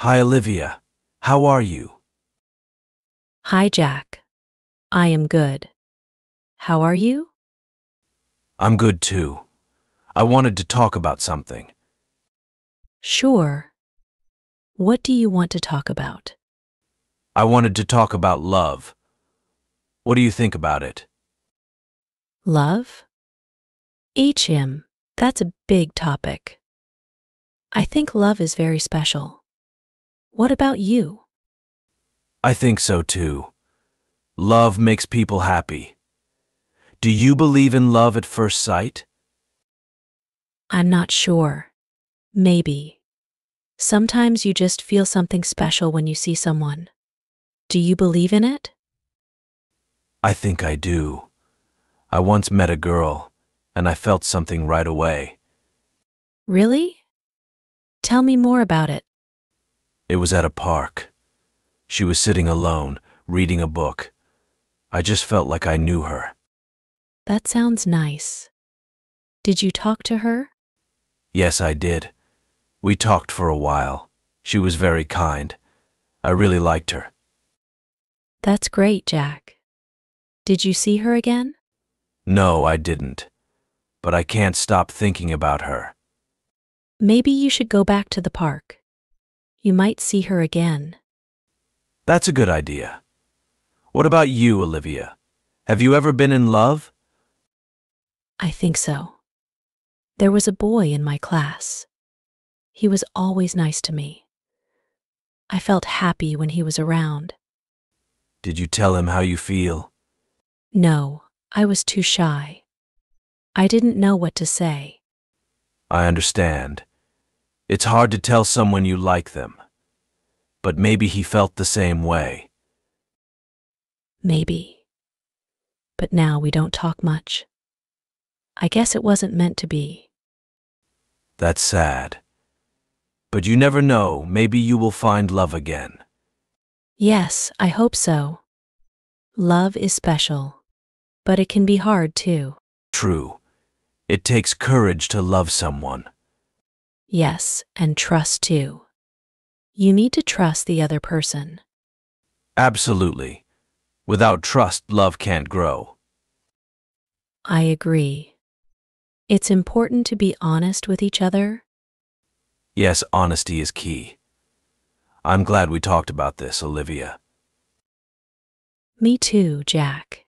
Hi, Olivia. How are you? Hi, Jack. I am good. How are you? I'm good too. I wanted to talk about something. Sure. What do you want to talk about? I wanted to talk about love. What do you think about it? Love? HM, that's a big topic. I think love is very special. What about you? I think so too. Love makes people happy. Do you believe in love at first sight? I'm not sure. Maybe. Sometimes you just feel something special when you see someone. Do you believe in it? I think I do. I once met a girl, and I felt something right away. Really? Tell me more about it. It was at a park. She was sitting alone, reading a book. I just felt like I knew her. That sounds nice. Did you talk to her? Yes, I did. We talked for a while. She was very kind. I really liked her. That's great, Jack. Did you see her again? No, I didn't. But I can't stop thinking about her. Maybe you should go back to the park. You might see her again. That's a good idea. What about you, Olivia? Have you ever been in love? I think so. There was a boy in my class. He was always nice to me. I felt happy when he was around. Did you tell him how you feel? No, I was too shy. I didn't know what to say. I understand. It's hard to tell someone you like them. But maybe he felt the same way. Maybe. But now we don't talk much. I guess it wasn't meant to be. That's sad. But you never know, maybe you will find love again. Yes, I hope so. Love is special, but it can be hard too. True. It takes courage to love someone. Yes, and trust too. You need to trust the other person. Absolutely. Without trust, love can't grow. I agree. It's important to be honest with each other. Yes, honesty is key. I'm glad we talked about this, Olivia. Me too, Jack.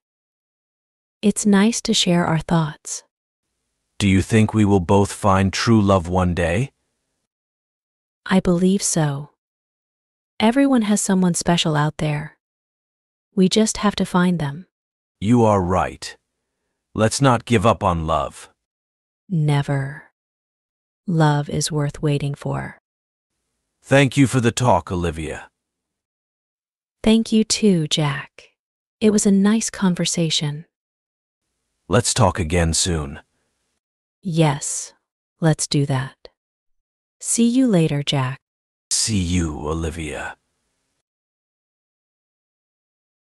It's nice to share our thoughts. Do you think we will both find true love one day? I believe so. Everyone has someone special out there. We just have to find them. You are right. Let's not give up on love. Never. Love is worth waiting for. Thank you for the talk, Olivia. Thank you too, Jack. It was a nice conversation. Let's talk again soon. Yes, let's do that. See you later, Jack. See you, Olivia.